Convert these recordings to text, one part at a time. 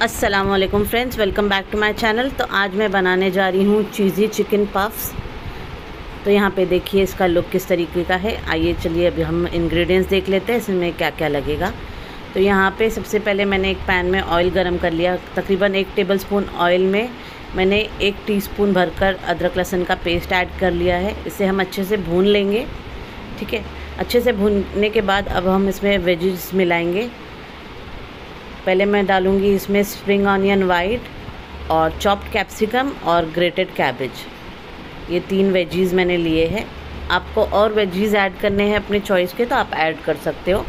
वालेकुम friends welcome back to my channel तो आज मैं बनाने जा रही हूँ चीज़ी चिकन पफ्स तो यहाँ पे देखिए इसका लुक किस तरीके का है। आइए चलिए, अभी हम इंग्रेडिएंट्स देख लेते हैं, इसमें क्या क्या लगेगा। तो यहाँ पे सबसे पहले मैंने एक पैन में ऑयल गरम कर लिया। तकरीबन एक टेबल स्पून ऑयल में मैंने एक टीस्पून भरकर अदरक लहसुन का पेस्ट ऐड कर लिया है। इसे हम अच्छे से भून लेंगे, ठीक है? अच्छे से भूनने के बाद अब हम इसमें वेजिस मिलाएँगे। पहले मैं डालूँगी इसमें स्प्रिंग ऑनियन वाइट और चॉप्ड कैप्सिकम और ग्रेटेड कैबेज ये तीन वेजीज़ मैंने लिए हैं। आपको और वेजीज़ ऐड करने हैं अपने चॉइस के तो आप ऐड कर सकते हो।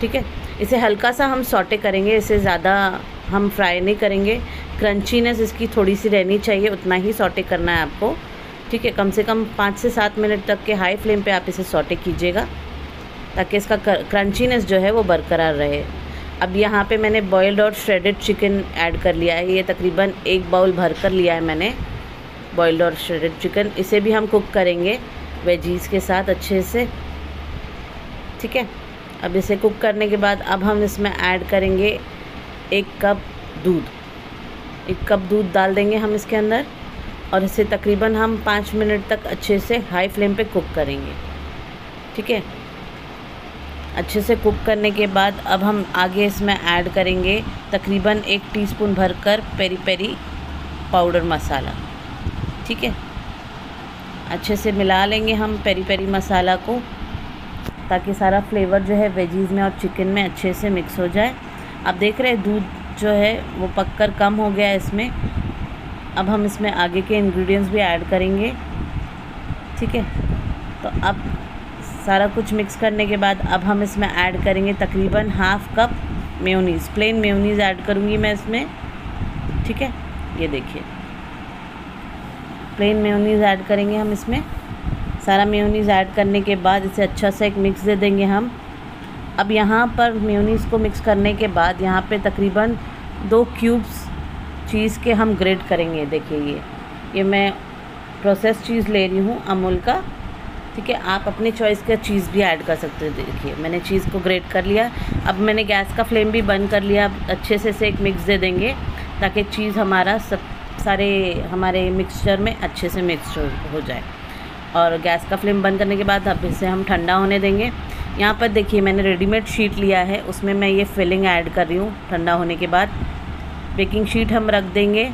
ठीक है? इसे हल्का सा हम सॉटे करेंगे, इसे ज़्यादा हम फ्राई नहीं करेंगे। क्रंचीनेस इसकी थोड़ी सी रहनी चाहिए, उतना ही सॉटे करना है आपको। ठीक है? कम से कम पाँच से सात मिनट तक के हाई फ्लेम पे आप इसे सॉटे कीजिएगा, ताकि इसका क्रंचीनेस जो है वो बरकरार रहे। अब यहाँ पे मैंने बॉयल्ड और श्रेडेड चिकन ऐड कर लिया है। ये तकरीबन एक बाउल भर कर लिया है मैंने बॉयल्ड और श्रेडेड चिकन इसे भी हम कुक करेंगे वेजीज़ के साथ अच्छे से। ठीक है? अब इसे कुक करने के बाद अब हम इसमें ऐड करेंगे एक कप दूध। एक कप दूध डाल देंगे हम इसके अंदर और इसे तकरीबन हम पाँच मिनट तक अच्छे से हाई फ्लेम पे कुक करेंगे। ठीक है? अच्छे से कुक करने के बाद अब हम आगे इसमें ऐड करेंगे तकरीबन एक टीस्पून भरकर पेरी पेरी पाउडर मसाला। ठीक है? अच्छे से मिला लेंगे हम पेरी पेरी मसाला को ताकि सारा फ्लेवर जो है वेजीज़ में और चिकन में अच्छे से मिक्स हो जाए। अब देख रहे हैं, दूध जो है वो पककर कम हो गया है इसमें। अब हम इसमें आगे के इंग्रेडिएंट्स भी ऐड करेंगे। ठीक है? तो अब सारा कुछ मिक्स करने के बाद अब हम इसमें ऐड करेंगे तकरीबन half cup mayonnaise plain mayonnaise add करूँगी मैं इसमें। ठीक है? ये देखिए। प्लेन मेयोनीज़ ऐड करेंगे हम इसमें। सारा मेयोनीज़ ऐड करने के बाद इसे अच्छा सा एक मिक्स दे देंगे हम। अब यहाँ पर मेयोनीज़ को मिक्स करने के बाद यहाँ पे तकरीबन दो क्यूब्स चीज़ के हम ग्रेड करेंगे। देखिए ये। ये मैं प्रोसेस चीज़ ले रही हूँ, अमूल का। ठीक है, आप अपने चॉइस का चीज़ भी ऐड कर सकते हो, देखिए, मैंने चीज़ को ग्रेट कर लिया। अब मैंने गैस का फ्लेम भी बंद कर लिया, अब अच्छे से से एक मिक्स दे देंगे, ताकि चीज़ हमारा सब, सारे हमारे मिक्सचर में अच्छे से मिक्स हो जाए। और गैस का फ्लेम बंद करने के बाद अब इसे हम ठंडा होने देंगे। यहाँ पर देखिए, मैंने रेडीमेड शीट लिया है, उसमें मैं ये फिलिंग ऐड कर रही हूँ, ठंडा होने के बाद। बेकिंग शीट हम रख देंगे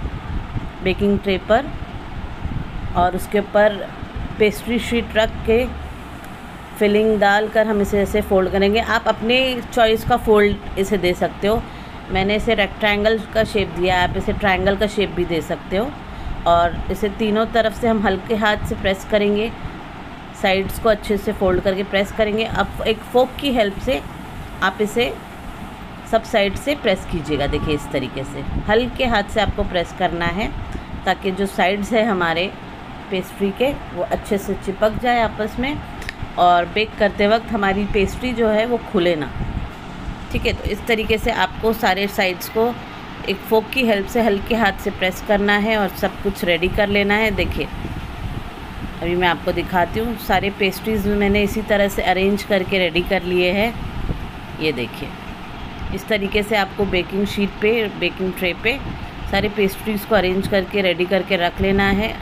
बेकिंग ट्रे पर, और उसके ऊपर पेस्ट्री शीट रख के फिलिंग डाल कर हम इसे ऐसे फ़ोल्ड करेंगे। आप अपने चॉइस का फ़ोल्ड इसे दे सकते हो। मैंने इसे रेक्टेंगल का शेप दिया है, आप इसे ट्रायंगल का शेप भी दे सकते हो। और इसे तीनों तरफ़ से हम हल्के हाथ से प्रेस करेंगे। साइड्स को अच्छे से फोल्ड करके प्रेस करेंगे। अब एक फोक की हेल्प से आप इसे सब साइड से प्रेस कीजिएगा। देखिए इस तरीके से। हल्के हाथ से आपको प्रेस करना है, ताकि जो साइड्स है हमारे पेस्ट्री के, वो अच्छे से चिपक जाए आपस में और बेक करते वक्त हमारी पेस्ट्री जो है वो खुले ना। ठीक है तो इस तरीके से आपको सारे साइड्स को एक फोक की हेल्प से हल्के हाथ से प्रेस करना है और सब कुछ रेडी कर लेना है। देखिए, अभी मैं आपको दिखाती हूँ, सारे पेस्ट्रीज़ मैंने इसी तरह से अरेंज करके रेडी कर लिए हैं। ये देखिए, इस तरीके से आपको बेकिंग शीट पे बेकिंग ट्रे पे सारे पेस्ट्रीज़ को अरेंज करके रेडी करके रख लेना है।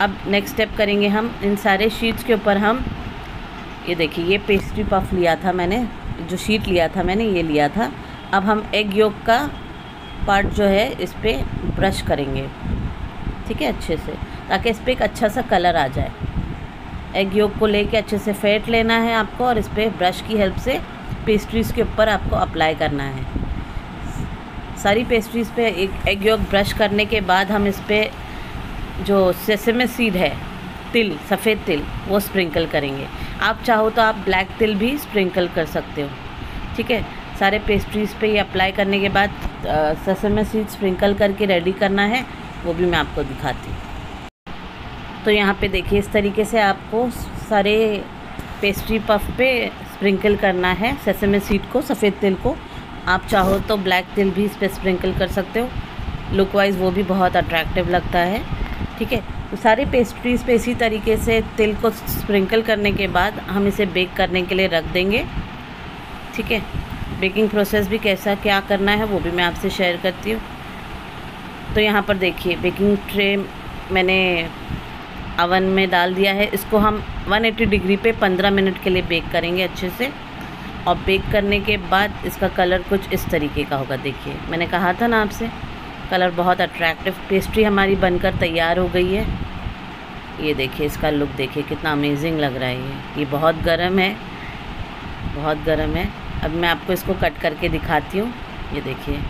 अब नेक्स्ट स्टेप करेंगे हम। इन सारे शीट्स के ऊपर हम, ये देखिए, ये पेस्ट्री पफ लिया था मैंने, जो शीट लिया था मैंने, ये लिया था। अब हम एग योग का पार्ट जो है, इस पर ब्रश करेंगे, ठीक है, अच्छे से, ताकि इस पर एक अच्छा सा कलर आ जाए। एग योग को लेके अच्छे से फेंट लेना है आपको, और इस पर ब्रश की हेल्प से पेस्ट्रीज़ के ऊपर आपको अप्लाई करना है। सारी पेस्ट्रीज़ पे एक एग योग ब्रश करने के बाद हम इस पर जो सेसमे सीड है, तिल, सफ़ेद तिल, वो स्प्रिंकल करेंगे। आप चाहो तो आप ब्लैक तिल भी स्प्रिंकल कर सकते हो, ठीक है? सारे पेस्ट्रीज़ पे ये अप्लाई करने के बाद सेसमे सीड स्प्रिंकल करके रेडी करना है, वो भी मैं आपको दिखाती हूँ। तो यहाँ पे देखिए, इस तरीके से आपको सारे पेस्ट्री पफ पे स्प्रिंकल करना है सेसमे सीड को, सफ़ेद तिल को। आप चाहो तो ब्लैक तिल भी इस पर स्प्रिंकल कर सकते हो। लुक वाइज वो भी बहुत अट्रैक्टिव लगता है। ठीक है? तो सारी पेस्ट्रीज़ पे इसी तरीके से तिल को स्प्रिंकल करने के बाद हम इसे बेक करने के लिए रख देंगे। ठीक है? बेकिंग प्रोसेस भी कैसा क्या करना है वो भी मैं आपसे शेयर करती हूँ। तो यहाँ पर देखिए बेकिंग ट्रे मैंने अवन में डाल दिया है। इसको हम 180 डिग्री पे 15 मिनट के लिए बेक करेंगे अच्छे से। और बेक करने के बाद इसका कलर कुछ इस तरीके का होगा। देखिए, मैंने कहा था ना आपसे कलर बहुत अट्रैक्टिव पेस्ट्री हमारी बनकर तैयार हो गई है। ये देखिए, इसका लुक देखिए, कितना अमेजिंग लग रहा है ये। ये बहुत गर्म है, बहुत गर्म है। अब मैं आपको इसको कट करके दिखाती हूँ। ये देखिए,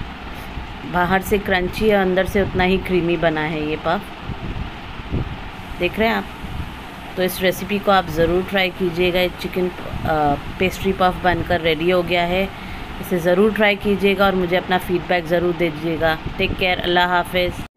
बाहर से क्रंची है, अंदर से उतना ही क्रीमी बना है ये पफ देख रहे हैं आप? तो इस रेसिपी को आप ज़रूर ट्राई कीजिएगा। चिकन पेस्ट्री पफ बनकर रेडी हो गया है। इसे ज़रूर ट्राई कीजिएगा और मुझे अपना फ़ीडबैक ज़रूर दे दीजिएगा। टेक केयर अल्लाह हाफिज़।